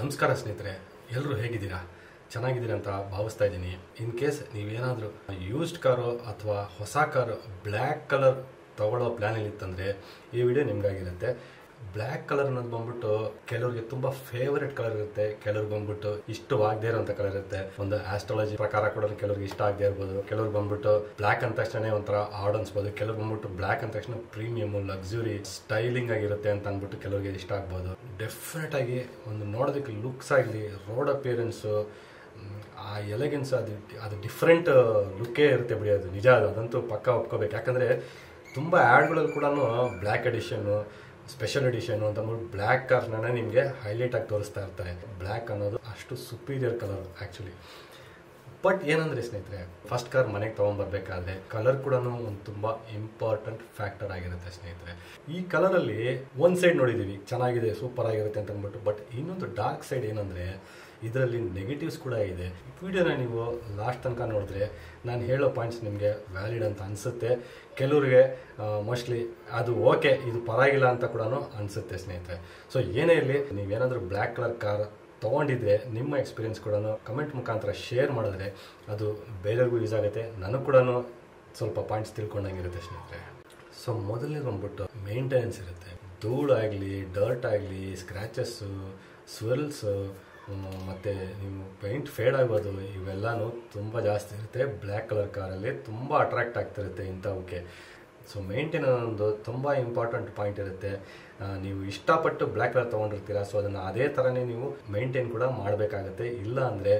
ನಮಸ್ಕಾರ ಸ್ನೇಹಿತರೆ ಎಲ್ಲರೂ ಹೇಗಿದ್ದೀರಾ? ಚೆನ್ನಾಗಿದ್ದೀರಾ ಅಂತ ಭಾವಿಸ್ತಾ ಇದ್ದೀನಿ. ಇನ್ ಕೇಸ್ ನೀವೇನಾದರೂ ಯೂಸ್ಡ್ ಕಾರು ಅಥವಾ ಹೊಸ ಕಾರು ಬ್ಲ್ಯಾಕ್ ಕಲರ್ ತಗೊಳ್ಳೋ ಪ್ಲ್ಯಾನ್ ಇತ್ತಂದರೆ ಈ ವಿಡಿಯೋ ನಿಮ್ಗಾಗಿರುತ್ತೆ ಬ್ಲ್ಯಾಕ್ ಕಲರ್ ಅನ್ನೋದು ಬಂದ್ಬಿಟ್ಟು ಕೆಲವರಿಗೆ ತುಂಬಾ ಫೇವರೇಟ್ ಕಲರ್ ಇರುತ್ತೆ. ಕೆಲವ್ರಿಗೆ ಬಂದ್ಬಿಟ್ಟು ಇಷ್ಟವಾಗದೇ ಇರುವಂತ ಕಲರ್ ಇರುತ್ತೆ. ಒಂದು ಆಸ್ಟ್ರಾಲಜಿ ಪ್ರಕಾರ ಕೂಡ ಕೆಲವ್ರಿಗೆ ಇಷ್ಟ ಆಗದೆ ಇರ್ಬೋದು. ಕೆಲವ್ರಿಗೆ ಬಂದ್ಬಿಟ್ಟು ಬ್ಲ್ಯಾಕ್ ಅಂದ ತಕ್ಷಣ ಒಂಥರ ಆಡ್ ಅನ್ಸ್ಬೋದು. ಕೆಲವ್ರು ಬಂದ್ಬಿಟ್ಟು ಬ್ಲ್ಯಾಕ್ ಅಂದ ತಕ್ಷಣ ಪ್ರೀಮಿಯಮ್ ಲಕ್ಸುರಿ ಸ್ಟೈಲಿಂಗ್ ಆಗಿರುತ್ತೆ ಅಂತ ಅಂದ್ಬಿಟ್ಟು ಕೆಲವರಿಗೆ ಇಷ್ಟ ಆಗ್ಬೋದು. ಡೆಫಿನೆಟ್ ಆಗಿ ಒಂದು ನೋಡೋದಕ್ಕೆ ಲುಕ್ಸ್ ಆಗಲಿ ರೋಡ್ ಅಪಿಯರೆನ್ಸು ಆ ಎಲೆಗೆನ್ಸ್ ಅದು ಅದು ಡಿಫ್ರೆಂಟ್ ಲುಕ್ಕೇ ಇರುತ್ತೆ ಬಿಡಿ ಅದು. ನಿಜ ಅದು. ಅದಂತೂ ಪಕ್ಕ ಒಪ್ಕೋಬೇಕು. ಯಾಕಂದರೆ ತುಂಬ ಆ್ಯಡ್ಗಳಲ್ಲಿ ಕೂಡ ಬ್ಲ್ಯಾಕ್ ಎಡಿಷನ್ನು ಸ್ಪೆಷಲ್ ಎಡಿಷನ್ ಅಂತ ಅಂದ್ಬಿಟ್ಟು ಬ್ಲ್ಯಾಕ್ ಕಾರ್ನ ನಿಮಗೆ ಹೈಲೈಟ್ ಆಗಿ ತೋರಿಸ್ತಾ ಇರ್ತಾರೆ. ಬ್ಲ್ಯಾಕ್ ಅನ್ನೋದು ಅಷ್ಟು ಸುಪೀರಿಯರ್ ಕಲರ್ ಆ್ಯಕ್ಚುಲಿ ಬಟ್ ಏನಂದ್ರೆ ಸ್ನೇಹಿತರೆ ಫಸ್ಟ್ ಕಾರ್ ಮನೆಗೆ ತೊಗೊಂಬರ್ಬೇಕಾದ್ರೆ ಕಲರ್ ಕೂಡ ಒಂದು ತುಂಬ ಇಂಪಾರ್ಟೆಂಟ್ ಫ್ಯಾಕ್ಟರ್ ಆಗಿರುತ್ತೆ ಸ್ನೇಹಿತರೆ. ಈ ಕಲರಲ್ಲಿ ಒಂದು ಸೈಡ್ ನೋಡಿದ್ದೀವಿ ಚೆನ್ನಾಗಿದೆ ಸೂಪರ್ ಆಗಿರುತ್ತೆ ಅಂತ ಅಂದ್ಬಿಟ್ಟು. ಬಟ್ ಇನ್ನೊಂದು ಡಾರ್ಕ್ ಸೈಡ್ ಏನಂದರೆ ಇದರಲ್ಲಿ ನೆಗೆಟಿವ್ಸ್ ಕೂಡ ಇದೆ. ವಿಡಿಯೋನ ನೀವು ಲಾಸ್ಟ್ ತನಕ ನೋಡಿದ್ರೆ ನಾನು ಹೇಳೋ ಪಾಯಿಂಟ್ಸ್ ನಿಮಗೆ ವ್ಯಾಲಿಡ್ ಅಂತ ಅನಿಸುತ್ತೆ. ಕೆಲವರಿಗೆ ಮೋಸ್ಟ್ಲಿ ಅದು ಓಕೆ ಇದು ಪರವಾಗಿಲ್ಲ ಅಂತ ಕೂಡ ಅನಿಸುತ್ತೆ ಸ್ನೇಹಿತರೆ. ಸೊ ಏನೇ ಇರಲಿ, ನೀವೇನಾದರೂ ಬ್ಲ್ಯಾಕ್ ಕಲರ್ ಕಾರ್ ತೊಗೊಂಡಿದ್ರೆ ನಿಮ್ಮ ಎಕ್ಸ್ಪೀರಿಯನ್ಸ್ ಕೂಡ ಕಮೆಂಟ್ ಮುಖಾಂತರ ಶೇರ್ ಮಾಡಿದ್ರೆ ಅದು ಬೇರೆಯವ್ರಿಗೂ ಯೂಸ್ ಆಗುತ್ತೆ. ನನಗೆ ಕೂಡ ಸ್ವಲ್ಪ ಪಾಯಿಂಟ್ಸ್ ತಿಳ್ಕೊಂಡಂಗಿರುತ್ತೆ ಸ್ನೇಹಿತರೆ. ಸೊ ಮೊದಲನೇ ಬಂದ್ಬಿಟ್ಟು ಮೇಂಟೆನೆನ್ಸ್ ಇರುತ್ತೆ. ಧೂಳಾಗಲಿ ಡರ್ಟ್ ಆಗಲಿ ಸ್ಕ್ರ್ಯಾಚಸ್ಸು ಸ್ವೆಲ್ಸು ಮತ್ತು ನಿಮ್ಮ ಪೇಂಟ್ ಫೇಡ್ ಆಗೋದು, ಇವೆಲ್ಲನೂ ತುಂಬ ಜಾಸ್ತಿ ಇರುತ್ತೆ. ಬ್ಲ್ಯಾಕ್ ಕಲರ್ ಕಾರಲ್ಲಿ ತುಂಬ ಅಟ್ರಾಕ್ಟ್ ಆಗ್ತಿರುತ್ತೆ ಇಂಥವಕ್ಕೆ. ಸೊ ಮೇಂಟೈನ್ ಅನ್ನೋದು ತುಂಬ ಇಂಪಾರ್ಟೆಂಟ್ ಪಾಯಿಂಟ್ ಇರುತ್ತೆ. ನೀವು ಇಷ್ಟಪಟ್ಟು ಬ್ಲ್ಯಾಕ್ ಕಲರ್ ತೊಗೊಂಡಿರ್ತೀರ ಸೊ ಅದನ್ನು ಅದೇ ಥರನೇ ನೀವು ಮೇಂಟೈನ್ ಕೂಡ ಮಾಡಬೇಕಾಗತ್ತೆ. ಇಲ್ಲ ಅಂದರೆ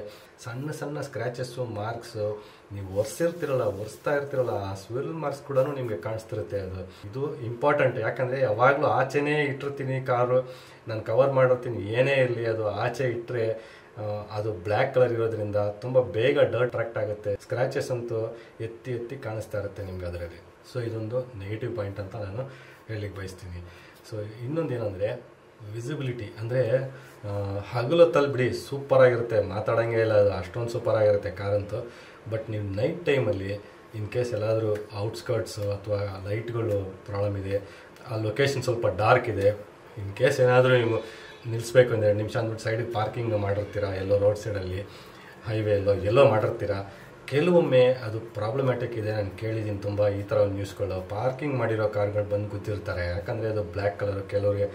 ಸಣ್ಣ ಸಣ್ಣ ಸ್ಕ್ರ್ಯಾಚಸ್ಸು ಮಾರ್ಕ್ಸು ನೀವು ಒರೆಸಿರ್ತಿರಲ್ಲ, ಒರೆಸ್ತಾ ಇರ್ತಿರಲ್ಲ, ಆ ಸ್ವಿಲ್ ಮಾರ್ಕ್ಸ್ ಕೂಡ ನಿಮಗೆ ಕಾಣಿಸ್ತಿರುತ್ತೆ ಅದು. ಇದು ಇಂಪಾರ್ಟೆಂಟ್ ಯಾಕಂದರೆ ಯಾವಾಗಲೂ ಆಚೆನೇ ಇಟ್ಟಿರ್ತೀನಿ ಕಾರು, ನಾನು ಕವರ್ ಮಾಡಿರ್ತೀನಿ, ಏನೇ ಇರಲಿ ಅದು ಆಚೆ ಇಟ್ಟರೆ ಅದು ಬ್ಲ್ಯಾಕ್ ಕಲರ್ ಇರೋದ್ರಿಂದ ತುಂಬ ಬೇಗ ಡರ್ಟ್ ಅಟ್ರಾಕ್ಟ್ ಆಗುತ್ತೆ. ಸ್ಕ್ರ್ಯಾಚಸ್ ಅಂತೂ ಎತ್ತಿ ಎತ್ತಿ ಕಾಣಿಸ್ತಾ ಇರುತ್ತೆ ನಿಮ್ಗೆ ಅದರಲ್ಲಿ. ಸೊ ಇದೊಂದು ನೆಗೆಟಿವ್ ಪಾಯಿಂಟ್ ಅಂತ ನಾನು ಹೇಳಲಿಕ್ಕೆ ಬಯಸ್ತೀನಿ. ಸೊ ಇನ್ನೊಂದು ಏನಂದರೆ ವಿಸಿಬಿಲಿಟಿ ಅಂದರೆ ಹಗಲೊತ್ತಲ್ಲಿ ಬಿಡಿ ಸೂಪರ್ ಆಗಿರುತ್ತೆ, ಮಾತಾಡೋಂಗೆ ಇಲ್ಲ ಅದು ಅಷ್ಟೊಂದು ಸೂಪರ್ ಆಗಿರುತ್ತೆ ಕಾರಂತೂ ಬಟ್ ನೀವು ನೈಟ್ ಟೈಮಲ್ಲಿ ಇನ್ ಕೇಸ್ ಎಲ್ಲಾದರೂ ಔಟ್ಸ್ಕರ್ಟ್ಸು ಅಥವಾ ಲೈಟ್ಗಳು ಪ್ರಾಬ್ಲಮ್ ಇದೆ, ಆ ಲೊಕೇಶನ್ ಸ್ವಲ್ಪ ಡಾರ್ಕ್ ಇದೆ ಇನ್ ಕೇಸ್ ಏನಾದರೂ ನೀವು ನಿಲ್ಲಿಸ್ಬೇಕು ಅಂದರೆ ಎರಡು ನಿಮಿಷ ಅಂದ್ಬಿಟ್ಟು ಸೈಡಿಗೆ ಪಾರ್ಕಿಂಗ್ ಮಾಡಿರ್ತೀರಾ, ಎಲ್ಲೋ ರೋಡ್ ಸೈಡಲ್ಲಿ ಹೈವೇ ಎಲ್ಲೋ ಎಲ್ಲೋ ಮಾಡಿರ್ತೀರ ಕೆಲವೊಮ್ಮೆ ಅದು ಪ್ರಾಬ್ಲಮ್ಯಾಟಿಕ್ ಇದೆ, ನಾನು ಕೇಳಿದ್ದೀನಿ ತುಂಬ ಈ ಥರ ನ್ಯೂಸ್ಗಳು ಪಾರ್ಕಿಂಗ್ ಮಾಡಿರೋ ಕಾರ್ಗಳು ಬಂದು ಕೂತಿರ್ತಾರೆ. ಯಾಕಂದರೆ ಅದು ಬ್ಲ್ಯಾಕ್ ಕಲರು ಕೆಲವರಿಗೆ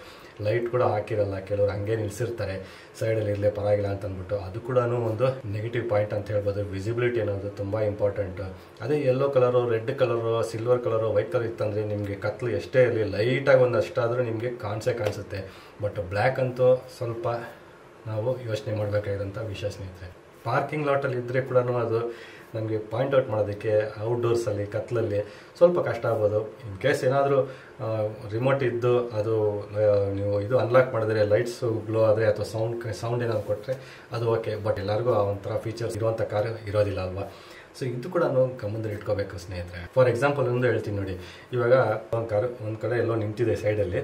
ಲೈಟ್ ಕೂಡ ಹಾಕಿರಲ್ಲ, ಕೆಲವರು ಹಾಗೆ ನಿಲ್ಲಿಸಿರ್ತಾರೆ ಸೈಡಲ್ಲಿ ಇರಲಿ, ಪರವಾಗಿಲ್ಲ ಅಂತ ಅಂದ್ಬಿಟ್ಟು ಅದು ಕೂಡ ಒಂದು ನೆಗೆಟಿವ್ ಪಾಯಿಂಟ್ ಅಂತ ಹೇಳ್ಬೋದು. ವಿಸಿಬಿಲಿಟಿ ಅನ್ನೋದು ತುಂಬ ಇಂಪಾರ್ಟೆಂಟ್ ಅದೇ yellow colour red colour silver colour white colour ಇತ್ತಂದರೆ ನಿಮಗೆ ಕತ್ಲು ಎಷ್ಟೇ ಇರಲಿ ಲೈಟಾಗಿ ಒಂದು ಅಷ್ಟಾದರೂ ನಿಮಗೆ ಕಾಣಿಸೇ ಕಾಣಿಸುತ್ತೆ. ಬಟ್ ಬ್ಲ್ಯಾಕ್ ಅಂತೂ ಸ್ವಲ್ಪ ನಾವು ಯೋಚನೆ ಮಾಡಬೇಕಾಗಿರೋಂಥ ವಿಷಯ ಸ್ನೇಹಿತರೆ. ಪಾರ್ಕಿಂಗ್ ಲಾಟಲ್ಲಿ ಇದ್ದರೆ ಕೂಡ ಅದು ನಮಗೆ ಪಾಯಿಂಟ್ ಔಟ್ ಮಾಡೋದಕ್ಕೆ ಔಟ್ಡೋರ್ಸಲ್ಲಿ ಕತ್ತಲಲ್ಲಿ ಸ್ವಲ್ಪ ಕಷ್ಟ ಆಗ್ಬೋದು. ಇನ್ ಕೇಸ್ ಏನಾದರೂ ರಿಮೋಟ್ ಇದ್ದು ಅದು ನೀವು ಇದು ಅನ್ಲಾಕ್ ಮಾಡಿದ್ರೆ ಲೈಟ್ಸು ಗ್ಲೋ ಆದರೆ ಅಥವಾ ಸೌಂಡ್ ಸೌಂಡ್ ಏನಾದ್ರು ಕೊಟ್ಟರೆ ಅದು ಓಕೆ ಬಟ್ ಎಲ್ಲರಿಗೂ ಆ ಒಂಥರ ಫೀಚರ್ಸ್ ಇರುವಂಥ ಕಾರ್ ಇರೋದಿಲ್ಲ ಅಲ್ವಾ? ಸೊ ಇದು ಕೂಡ ಗಮನದಲ್ಲಿ ಇಟ್ಕೋಬೇಕು ಸ್ನೇಹಿತರೆ. ಫಾರ್ ಎಕ್ಸಾಂಪಲ್ ಒಂದು ಹೇಳ್ತೀನಿ ನೋಡಿ. ಇವಾಗ ಒಂದು ಕಾರು, ಒಂದು ಕಡೆ ಎಲ್ಲೋ ನಿಂತಿದೆ ಸೈಡಲ್ಲಿ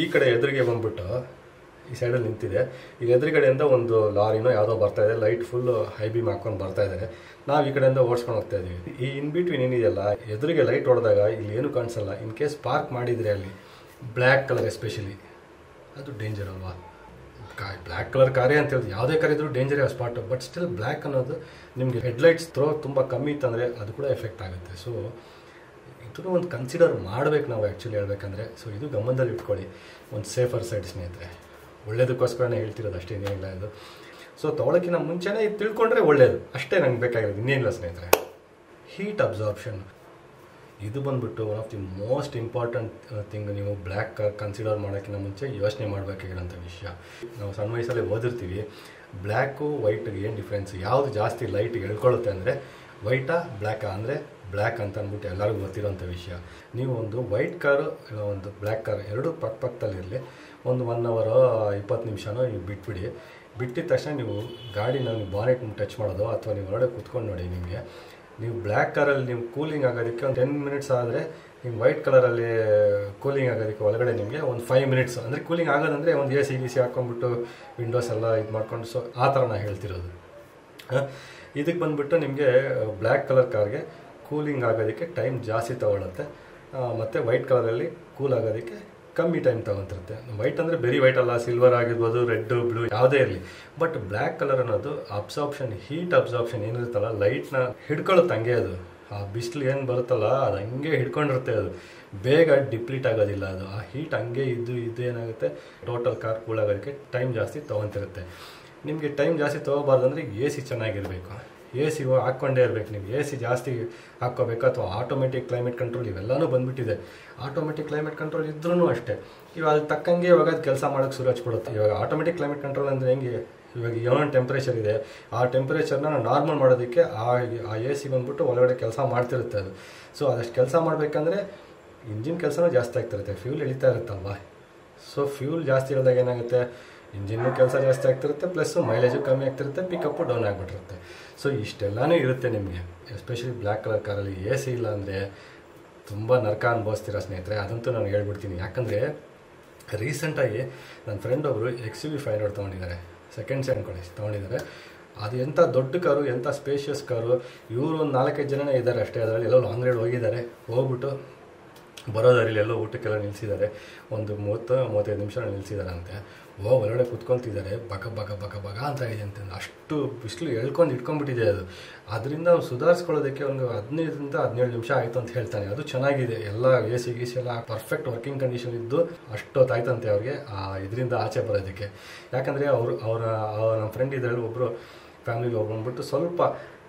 ಈ ಕಡೆ ಎದುರಿಗೆ ಬಂದ್ಬಿಟ್ಟು ಈ ಸೈಡಲ್ಲಿ ನಿಂತಿದೆ. ಈಗ ಎದುರುಗಡೆಯಿಂದ ಒಂದು ಲಾರಿನೋ ಯಾವುದೋ ಬರ್ತಾ ಇದೆ. ಲೈಟ್ ಫುಲ್ ಹೈ ಬೀಮ್ ಹಾಕೊಂಡು ಬರ್ತಾ ಇದ್ದಾರೆ. ನಾವು ಈ ಕಡೆಯಿಂದ ಓಡಿಸ್ಕೊಂಡು ಹೋಗ್ತಾ ಇದ್ದೀವಿ. ಈ ಇನ್ ಬಿಟ್ವೀನ್ ಏನಿದೆಯಲ್ಲ, ಎದುರಿಗೆ ಲೈಟ್ ಹೊಡೆದಾಗ ಇಲ್ಲಿ ಏನು ಕಾಣಿಸಲ್ಲ. ಇನ್ ಕೇಸ್ ಪಾರ್ಕ್ ಮಾಡಿದರೆ ಅಲ್ಲಿ ಬ್ಲ್ಯಾಕ್ ಕಲರ್ ಎಸ್ಪೆಷಲಿ ಅದು ಡೇಂಜರ್ ಅಲ್ವಾ? ಕಾ ಬ್ಲ್ಯಾಕ್ ಕಲರ್ ಕಾರೇ ಅಂತ ಹೇಳಿದ್ರು ಯಾವುದೇ ಕಾರ್ ಇದ್ರೂ ಆ ಸ್ಪಾಟ್ ಬಟ್ ಸ್ಟಿಲ್ ಬ್ಲ್ಯಾಕ್ ಅನ್ನೋದು ನಿಮಗೆ ಹೆಡ್ಲೈಟ್ಸ್ ಥ್ರೋ ತುಂಬ ಕಮ್ಮಿ ಇತ್ತಂದರೆ ಅದು ಕೂಡ ಎಫೆಕ್ಟ್ ಆಗುತ್ತೆ. ಸೊ ಇದನ್ನು ಒಂದು ಕನ್ಸಿಡರ್ ಮಾಡಬೇಕು ನಾವು ಆ್ಯಕ್ಚುಲಿ ಹೇಳಬೇಕಂದ್ರೆ. ಸೊ ಇದು ಗಮನದಲ್ಲಿ ಇಟ್ಕೊಳ್ಳಿ ಒಂದು ಸೇಫರ್ ಸೈಡ್ ಸ್ನೇಹಿತರೆ. ಒಳ್ಳೇದಕ್ಕೋಸ್ಕರನೇ ಹೇಳ್ತಿರೋದು ಅಷ್ಟೇನೇನಿಲ್ಲ ಇದು. ಸೊ ತೊಗೊಳಕ್ಕಿಂತ ಮುಂಚೆನೇ ಇದು ತಿಳ್ಕೊಂಡ್ರೆ ಒಳ್ಳೇದು. ಅಷ್ಟೇ ನಂಗೆ ಬೇಕಾಗಿರೋದು. ಇನ್ನೇನಿಲ್ಲ ಸ್ನೇಹಿತರೆ. ಹೀಟ್ ಅಬ್ಸಾರ್ಪ್ಷನ್ ಇದು ಬಂದ್ಬಿಟ್ಟು one of the most important thing ನೀವು ಬ್ಲ್ಯಾಕ್ ಕನ್ಸಿಡರ್ ಮಾಡೋಕ್ಕಿಂತ ಮುಂಚೆ ಯೋಚನೆ ಮಾಡಬೇಕಾಗಿರೋಂಥ ವಿಷಯ. ನಾವು ಸಣ್ಣ ವಯಸ್ಸಲ್ಲೇ ಓದಿರ್ತೀವಿ. ಬ್ಲ್ಯಾಕು ವೈಟ್ಗೆ ಏನು ಡಿಫ್ರೆನ್ಸ್ ಯಾವುದು ಜಾಸ್ತಿ ಲೈಟ್ ಎಳ್ಕೊಳ್ಳುತ್ತೆ ಅಂದರೆ ವೈಟಾ ಬ್ಲ್ಯಾಕಾ ಅಂದರೆ ಬ್ಲ್ಯಾಕ್ ಅಂತ ಅಂದ್ಬಿಟ್ಟು ಎಲ್ಲರಿಗೂ ಗೊತ್ತಿರೋಂಥ ವಿಷಯ. ನೀವು ಒಂದು ವೈಟ್ ಕಾರು ಒಂದು ಬ್ಲ್ಯಾಕ್ ಕಾರ್ ಎರಡು ಪಕ್ಕ ಪಕ್ಕದಲ್ಲಿರಲಿ ಒಂದು ಒನ್ ಅವರು ಇಪ್ಪತ್ತು ನಿಮಿಷನೋ ನೀವು ಬಿಟ್ಬಿಡಿ. ಬಿಟ್ಟಿದ ತಕ್ಷಣ ನೀವು ಗಾಡಿನ ನೀವು ಬಾನೆಟ್ ಟಚ್ ಮಾಡೋದು ಅಥವಾ ನೀವು ಹೊರಗಡೆ ಕುತ್ಕೊಂಡು ನೋಡಿ ನಿಮಗೆ. ನೀವು ಬ್ಲ್ಯಾಕ್ ಕಲರಲ್ಲಿ ನೀವು ಕೂಲಿಂಗ್ ಆಗೋದಕ್ಕೆ ಒಂದು ಟೆನ್ ಮಿನಿಟ್ಸ್ ಆದರೆ ನಿಮ್ಮ ವೈಟ್ ಕಲರಲ್ಲಿ ಕೂಲಿಂಗ್ ಆಗೋದಕ್ಕೆ ಒಳಗಡೆ ನಿಮಗೆ ಒಂದು ಫೈವ್ ಮಿನಿಟ್ಸ್ ಅಂದರೆ ಕೂಲಿಂಗ್ ಆಗೋದಂದರೆ ಒಂದು ಎ ಸಿ ಗಿ ಸಿ ಹಾಕ್ಕೊಂಡ್ಬಿಟ್ಟು ವಿಂಡೋಸ್ ಎಲ್ಲ ಇದು ಮಾಡ್ಕೊಂಡು ಸೊ, ಆ ಥರ ನಾನು ಹೇಳ್ತಿರೋದು. ಇದಕ್ಕೆ ಬಂದುಬಿಟ್ಟು ನಿಮಗೆ ಬ್ಲ್ಯಾಕ್ ಕಲರ್ ಕಾರ್ಗೆ ಕೂಲಿಂಗ್ ಆಗೋದಕ್ಕೆ ಟೈಮ್ ಜಾಸ್ತಿ ತಗೊಳ್ಳುತ್ತೆ ಮತ್ತು ವೈಟ್ ಕಲರಲ್ಲಿ ಕೂಲ್ ಆಗೋದಕ್ಕೆ ಕಮ್ಮಿ ಟೈಮ್ ತಗೊಂತಿರುತ್ತೆ ವೈಟ್ ಅಂದರೆ ಬೆರಿ ವೈಟ್ ಅಲ್ಲ ಸಿಲ್ವರ್ ಆಗಿರ್ಬೋದು ರೆಡ್ ಬ್ಲೂ ಯಾವುದೇ ಇರಲಿ. ಬಟ್ ಬ್ಲ್ಯಾಕ್ ಕಲರ್ ಅನ್ನೋದು ಅಬ್ಸಾರ್ಪ್ಷನ್ ಹೀಟ್ ಅಬ್ಸಾರ್ಪ್ಷನ್ ಏನಿರುತ್ತಲ್ಲ ಲೈಟ್ನ ಹಿಡ್ಕೊಳ್ಳುತ್ತೆ ಹಂಗೆ ಅದು. ಆ ಬಿಸಿಲು ಏನು ಬರುತ್ತಲ್ಲ, ಅದು ಹಂಗೆ ಹಿಡ್ಕೊಂಡಿರುತ್ತೆ ಅದು. ಬೇಗ ಡಿಪ್ಲೀಟ್ ಆಗೋದಿಲ್ಲ ಅದು. ಆ ಹೀಟ್ ಹಂಗೆ ಇದ್ದು ಇದ್ದು ಏನಾಗುತ್ತೆ? ಟೋಟಲ್ ಕಾರ್ ಕೂಲ್ ಆಗೋದಕ್ಕೆ ಟೈಮ್ ಜಾಸ್ತಿ ತೊಗೊತಿರುತ್ತೆ. ನಿಮಗೆ ಟೈಮ್ ಜಾಸ್ತಿ ತೊಗೋಬಾರ್ದು ಅಂದರೆ ಎ ಸಿ ಚೆನ್ನಾಗಿರಬೇಕು. ಎ ಸಿ ಹಾಕ್ಕೊಂಡೇ ಇರಬೇಕು ನೀವು. ಎ ಸಿ ಜಾಸ್ತಿ ಹಾಕ್ಕೋಬೇಕು ಅಥವಾ ಆಟೋಮೆಟಿಕ್ ಕ್ಲೈಮೇಟ್ ಕಂಟ್ರೋಲ್ ಇವೆಲ್ಲನೂ ಬಂದ್ಬಿಟ್ಟಿದೆ. ಆಟೋಮೆಟಿಕ್ ಕ್ಲೈಮೇಟ್ ಕಂಟ್ರೋಲ್ ಇದ್ರೂ ಅಷ್ಟೇ. ಇವಾಗ ಅದು ತಕ್ಕಂಗೆ ಇವಾಗ ಅದು ಕೆಲಸ ಮಾಡೋಕ್ಕೆ ಶುರು ಹಚ್ಕೊಡುತ್ತೆ ಇವಾಗ ಆಟೋಮೆಟಿಕ್ ಕ್ಲೈಮೇಟ್ ಕಂಟ್ರೋಲ್ ಅಂದರೆ ಹೆಂಗೆ? ಇವಾಗ ಏನೊಂದು ಟೆಂಪ್ರೇಚರ್ ಇದೆ. ಆ ಟೆಂಪ್ರೇಚರ್ನ ನಾರ್ಮಲ್ ಮಾಡೋದಕ್ಕೆ ಆ ಆ ಎ ಸಿ ಬಂದ್ಬಿಟ್ಟು ಒಳಗಡೆ ಕೆಲಸ ಮಾಡ್ತಿರುತ್ತೆ ಅದು. ಸೊ ಅದಷ್ಟು ಕೆಲಸ ಮಾಡಬೇಕಂದ್ರೆ ಇಂಜಿನ್ ಕೆಲಸನೂ ಜಾಸ್ತಿ ಆಗ್ತಿರುತ್ತೆ. ಫ್ಯೂಲ್ ಇಳಿತಾ ಇರುತ್ತಲ್ವಾ? ಸೊ ಫ್ಯೂಲ್ ಜಾಸ್ತಿ ಇಳಿದಾಗ ಏನಾಗುತ್ತೆ? ಇಂಜಿನ್ನು ಕೆಲಸ ಜಾಸ್ತಿ ಆಗ್ತಿರುತ್ತೆ ಪ್ಲಸ್ ಮೈಲೇಜು ಕಮ್ಮಿ ಆಗ್ತಿರುತ್ತೆ ಪಿಕಪ್ಪು ಡೌನ್ ಆಗಿಬಿಟ್ಟಿರುತ್ತೆ. ಸೊ ಇಷ್ಟೆಲ್ಲನೂ ಇರುತ್ತೆ ನಿಮಗೆ. ಎಸ್ಪೆಷಲಿ ಬ್ಲ್ಯಾಕ್ ಕಲರ್ ಕಾರಲ್ಲಿ ಎ ಸಿ ಇಲ್ಲ ಅಂದರೆ ತುಂಬ ನರಕ ಅನುಭವಿಸ್ತೀರ ಸ್ನೇಹಿತರೆ? ಅದಂತೂ ನಾನು ಹೇಳ್ಬಿಡ್ತೀನಿ. ಯಾಕಂದರೆ ರೀಸೆಂಟಾಗಿ ನನ್ನ ಫ್ರೆಂಡ್ ಒಬ್ಬರು X U V five hundred ತೊಗೊಂಡಿದ್ದಾರೆ. Second and ಕೊಡಿ, ತೊಗೊಂಡಿದ್ದಾರೆ. ಅದು ಎಂಥ ದೊಡ್ಡ ಕಾರು ಎಂಥ ಸ್ಪೇಷಿಯಸ್ ಕಾರು, ಇವರು ಒಂದು ನಾಲ್ಕೈದು ಜನನೇ ಇದ್ದಾರೆ ಅಷ್ಟೇ. ಅದರಲ್ಲಿ ಎಲ್ಲ ಲಾಂಗ್ ರೈಡ್ ಹೋಗಿದ್ದಾರೆ. ಹೋಗ್ಬಿಟ್ಟು ಬರೋದಾರಿಲಿ ಎಲ್ಲೋ ಊಟಕ್ಕೆಲ್ಲ ನಿಲ್ಲಿಸಿದ್ದಾರೆ ಒಂದು ಮೂವತ್ತು, ಮೂವತ್ತೈದು ನಿಮಿಷ ನಿಲ್ಲಿಸಿದ್ದಾರೆ ಅಂತೆ ಓ ಒಳಗಡೆ ಕುತ್ಕೊಳ್ತಿದ್ದಾರೆ. ಬಗ ಬಗ ಬಗ ಬಗ ಅಂತ ಇದೆ ಅಂತ ಅಷ್ಟು ಬಿಸಿಲು ಎಳ್ಕೊಂಡು ಇಟ್ಕೊಂಡ್ಬಿಟ್ಟಿದೆ ಅದು. ಅದರಿಂದ ಸುಧಾರಿಸ್ಕೊಳ್ಳೋದಕ್ಕೆ ಒಂದು ಹದಿನೈದರಿಂದ ಹದಿನೇಳು ನಿಮಿಷ ಆಯಿತು ಅಂತ ಹೇಳ್ತಾನೆ. ಅದು ಚೆನ್ನಾಗಿದೆ. ಎಲ್ಲ ಎ ಸಿ ಗಿ ಸಿ ಎಲ್ಲ ಪರ್ಫೆಕ್ಟ್ ವರ್ಕಿಂಗ್ ಕಂಡೀಷನ್ ಇದ್ದು ಅಷ್ಟೊತ್ತಾಯ್ತಂತೆ ಅವ್ರಿಗೆ. ಇದರಿಂದ ಆಚೆ ಬರೋದಕ್ಕೆ. ಯಾಕಂದರೆ ಅವರು, ಅವರ ನಮ್ಮ ಫ್ರೆಂಡ್ ಇದ್ರಲ್ಲಿ ಒಬ್ಬರು ಫ್ಯಾಮಿಲಿಗೆ ಹೋಗ್ಬಂದ್ಬಿಟ್ಟು ಬಂದ್ಬಿಟ್ಟು ಸ್ವಲ್ಪ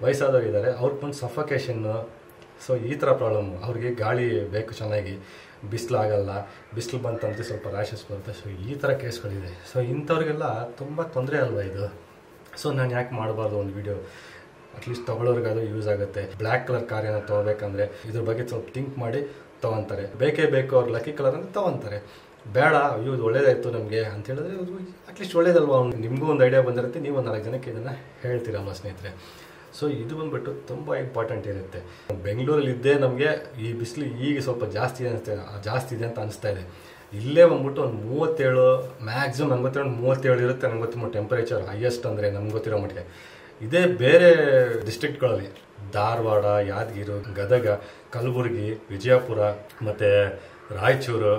ವಯಸ್ಸಾದವರಿದ್ದಾರೆ. ಅವ್ರಿಗೆ ಬಂದು ಸಫಕೇಷನ್ನು ಸೊ ಈ ಥರ ಪ್ರಾಬ್ಲಮ್ ಅವ್ರಿಗೆ ಗಾಳಿ ಬೇಕು, ಚೆನ್ನಾಗಿ ಬಿಸಿಲು ಆಗಲ್ಲ ಬಿಸಿಲು ಬಂತಂತೆ ಸ್ವಲ್ಪ ರ್ಯಾಷಸ್ ಬರುತ್ತೆ. ಸೊ ಈ ಥರ ಕೇಸ್ಗಳಿದೆ. ಸೊ ಇಂಥವ್ರಿಗೆಲ್ಲ ತುಂಬ ತೊಂದರೆ ಅಲ್ವಾ ಇದು? ಸೊ ನಾನು ಯಾಕೆ ಮಾಡಬಾರ್ದು ಒಂದು ವಿಡಿಯೋ ಅಟ್ಲೀಸ್ಟ್ ತೊಗೊಳೋರ್ಗಾದ್ರೂ ಯೂಸ್ ಆಗುತ್ತೆ. ಬ್ಲ್ಯಾಕ್ ಕಲರ್ ಕಾರ್ ಏನೋ ತೊಗೋಬೇಕಂದ್ರೆ ಇದ್ರ ಬಗ್ಗೆ ಸ್ವಲ್ಪ ಥಿಂಕ್ ಮಾಡಿ ತೊಗೊತಾರೆ. ಬೇಕೇ ಬೇಕು, ಅವ್ರು ಲಕ್ಕಿ ಕಲರ್ ಅಂದರೆ ತೊಗೊತಾರೆ. ಬೇಡ, ಅಯ್ಯೋ, ಇದು ಒಳ್ಳೇದಾಯಿತು ನಮಗೆ ಅಂತ ಹೇಳಿದ್ರೆ ಅಟ್ಲೀಸ್ಟ್ ಒಳ್ಳೇದಲ್ವಾ ನಿಮಗೂ ಒಂದು ಐಡಿಯಾ ಬಂದಿರುತ್ತೆ, ನೀವು ಒಂದು ನಾಲ್ಕು ಜನಕ್ಕೆ ಇದನ್ನು ಹೇಳ್ತೀರಲ್ವ ಸ್ನೇಹಿತರೆ? ಸೊ ಇದು ಬಂದ್ಬಿಟ್ಟು ತುಂಬ ಇಂಪಾರ್ಟೆಂಟ್ ಇರುತ್ತೆ. ಬೆಂಗಳೂರಲ್ಲಿ ಇದ್ದೇ ನಮಗೆ ಈ ಬಿಸಿಲು ಈಗ ಸ್ವಲ್ಪ ಜಾಸ್ತಿ ಅನಿಸ್ತಾ, ಜಾಸ್ತಿ ಇದೆ ಅಂತ ಅನಿಸ್ತಾ ಇದೆ. ಇಲ್ಲೇ ಬಂದ್ಬಿಟ್ಟು ಒಂದು ಮೂವತ್ತೇಳು ಮ್ಯಾಕ್ಸಿಮಮ್ ನಂಗೆ ಗೊತ್ತಿರೋ ಮೂವತ್ತೇಳು ಇರುತ್ತೆ ನಂಗೆ ಗೊತ್ತಿರೋ ಟೆಂಪರೇಚರ್ ಹೈಯೆಸ್ಟ್ ಅಂದರೆ ನಮ್ಗೆ ಗೊತ್ತಿರೋ ಮಟ್ಟಿಗೆ. ಇದೇ ಬೇರೆ ಡಿಸ್ಟ್ರಿಕ್ಟ್ಗಳಲ್ಲಿ ಧಾರವಾಡ, ಯಾದಗಿರಿ, ಗದಗ, ಕಲಬುರಗಿ, ವಿಜಯಪುರ, ಮತ್ತು ರಾಯಚೂರು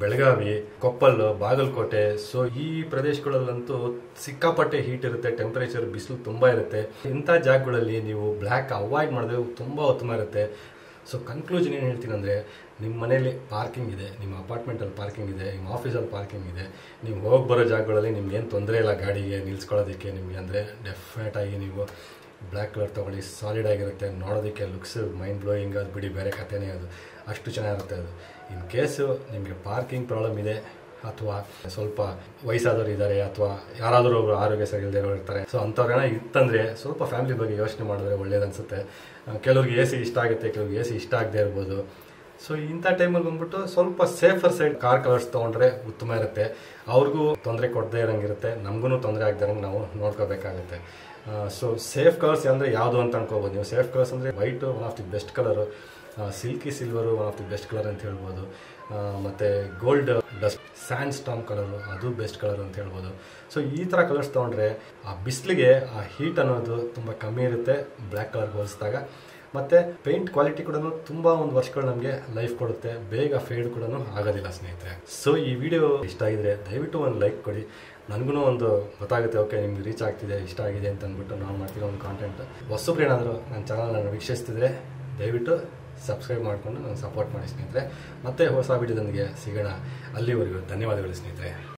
ಬೆಳಗಾವಿ, ಕೊಪ್ಪಲ್, ಬಾಗಲಕೋಟೆ. ಸೊ ಈ ಪ್ರದೇಶಗಳಲ್ಲಂತೂ ಸಿಕ್ಕಾಪಟ್ಟೆ ಹೀಟ್ ಇರುತ್ತೆ ಟೆಂಪರೇಚರ್ ಬಿಸಿಲು ತುಂಬ ಇರುತ್ತೆ. ಇಂಥ ಜಾಗಗಳಲ್ಲಿ ನೀವು ಬ್ಲ್ಯಾಕ್ ಅವಾಯ್ಡ್ ಮಾಡಿದ್ರೆ ತುಂಬ ಉತ್ತಮ ಇರುತ್ತೆ. ಸೊ ಕನ್ಕ್ಲೂಷನ್ ಏನು ಹೇಳ್ತೀನಿ ಅಂದರೆ ನಿಮ್ಮ ಮನೇಲಿ ಪಾರ್ಕಿಂಗ್ ಇದೆ, ನಿಮ್ಮ ಅಪಾರ್ಟ್ಮೆಂಟಲ್ಲಿ ಪಾರ್ಕಿಂಗ್ ಇದೆ, ನಿಮ್ಮ ಆಫೀಸಲ್ಲಿ ಪಾರ್ಕಿಂಗ್ ಇದೆ. ನೀವು ಹೋಗಿ ಬರೋ ಜಾಗಗಳಲ್ಲಿ ನಿಮ್ಗೆ ಏನು ತೊಂದರೆ ಇಲ್ಲ ಗಾಡಿಗೆ ನಿಲ್ಸ್ಕೊಳ್ಳೋದಕ್ಕೆ ನಿಮಗೆ ಅಂದರೆ ಡೆಫಿನೆಟಾಗಿ ನೀವು ಬ್ಲ್ಯಾಕ್ ಕಲರ್ ತೊಗೊಳ್ಳಿ ಸಾಲಿಡ್ ಆಗಿರುತ್ತೆ, ನೋಡೋದಕ್ಕೆ ಲುಕ್ಸ್ ಮೈಂಡ್ ಬ್ಲೋಯಿಂಗ್ ಅದು ಬಿಡಿ, ಬೇರೆ ಕಥೆನೇ ಅದು. ಅಷ್ಟು ಚೆನ್ನಾಗಿರುತ್ತೆ ಅದು. ಇನ್ ಕೇಸು ನಿಮಗೆ ಪಾರ್ಕಿಂಗ್ ಪ್ರಾಬ್ಲಮ್ ಇದೆ, ಅಥವಾ ಸ್ವಲ್ಪ ವಯಸ್ಸಾದವರು ಇದ್ದಾರೆ, ಅಥವಾ ಯಾರಾದರೂ ಒಬ್ರು ಆರೋಗ್ಯ ಸರಿಯಿಲ್ಲದೆ ಇರ್ತಾರೆ ಸೊ ಅಂಥವ್ರೇನ ಇತ್ತಂದರೆ ಸ್ವಲ್ಪ ಫ್ಯಾಮಿಲಿ ಬಗ್ಗೆ ಯೋಚನೆ ಮಾಡಿದ್ರೆ ಒಳ್ಳೇದನ್ಸುತ್ತೆ ಕೆಲವ್ರಿಗೆ ಎ ಸಿ ಇಷ್ಟ ಆಗುತ್ತೆ, ಕೆಲವ್ರಿಗೆ ಎ ಸಿ ಇಷ್ಟ ಆಗದೆ ಇರ್ಬೋದು. ಸೊ ಇಂಥ ಟೈಮಲ್ಲಿ ಬಂದ್ಬಿಟ್ಟು ಸ್ವಲ್ಪ ಸೇಫರ್ ಸೈಡ್ ಕಾರ್ ಕಲರ್ಸ್ ತೊಗೊಂಡ್ರೆ ಉತ್ತಮ ಇರುತ್ತೆ. ಅವ್ರಿಗೂ ತೊಂದರೆ ಕೊಡದೇ ಇರೋಂಗಿರುತ್ತೆ ನಮಗೂ ತೊಂದರೆ ಆಗದಂಗೆ ನಾವು ನೋಡ್ಕೋಬೇಕಾಗುತ್ತೆ. ಸೊ ಸೇಫ್ ಕಲರ್ಸ್ ಅಂದರೆ ಯಾವುದು ಅಂತ ಅನ್ಕೋಬೋದು. ನೀವು ಸೇಫ್ ಕಲರ್ಸ್ ಅಂದರೆ white one of the best colour silky silver one of the best colour ಅಂತ ಹೇಳ್ಬೋದು. ಮತ್ತು gold dust sand storm colour ಅದು ಬೆಸ್ಟ್ ಕಲರ್ ಅಂತ ಹೇಳ್ಬೋದು. ಸೊ ಈ ಥರ ಕಲರ್ಸ್ ತೊಗೊಂಡ್ರೆ ಆ ಬಿಸಿಲಿಗೆ ಆ ಹೀಟ್ ಅನ್ನೋದು ತುಂಬ ಕಮ್ಮಿ ಇರುತ್ತೆ ಬ್ಲ್ಯಾಕ್ ಕಲರ್ಗೆ ಹೋಲಿಸಿದಾಗ. ಮತ್ತು ಪೇಂಟ್ ಕ್ವಾಲಿಟಿ ಕೂಡ ತುಂಬ ಒಂದು ವರ್ಷಗಳು ನಮಗೆ ಲೈಫ್ ಕೊಡುತ್ತೆ. ಬೇಗ ಫೇಡ್ ಕೂಡ ಆಗೋದಿಲ್ಲ ಸ್ನೇಹಿತರೆ. ಸೊ ಈ ವಿಡಿಯೋ ಇಷ್ಟ ಆಗಿದ್ರೆ ದಯವಿಟ್ಟು ಒಂದು ಲೈಕ್ ಕೊಡಿ. ನನಗೂ ಒಂದು ಗೊತ್ತಾಗುತ್ತೆ ಓಕೆ ನಿಮ್ಗೆ ರೀಚ್ ಆಗ್ತಿದೆ, ಇಷ್ಟ ಆಗಿದೆ ಅಂತ ಅಂದ್ಬಿಟ್ಟು ನಾವು ಮಾಡ್ತಿರೋ ಒಂದು ಕಾಂಟೆಂಟ್ ಹೊಸಬ್ರು ಏನಾದರೂ ನನ್ನ ಚಾನಲ್ನ ವೀಕ್ಷಿಸ್ತಿದ್ರೆ ದಯವಿಟ್ಟು ಸಬ್ಸ್ಕ್ರೈಬ್ ಮಾಡಿಕೊಂಡು ನನಗೆ ಸಪೋರ್ಟ್ ಮಾಡಿ ಸ್ನೇಹಿತರೆ. ಮತ್ತೆ ಹೊಸ ವಿಡಿಯೋದೊಂದಿಗೆ ಸಿಗೋಣ. ಅಲ್ಲಿವರೆಗೂ ಧನ್ಯವಾದಗಳು ಸ್ನೇಹಿತರೆ.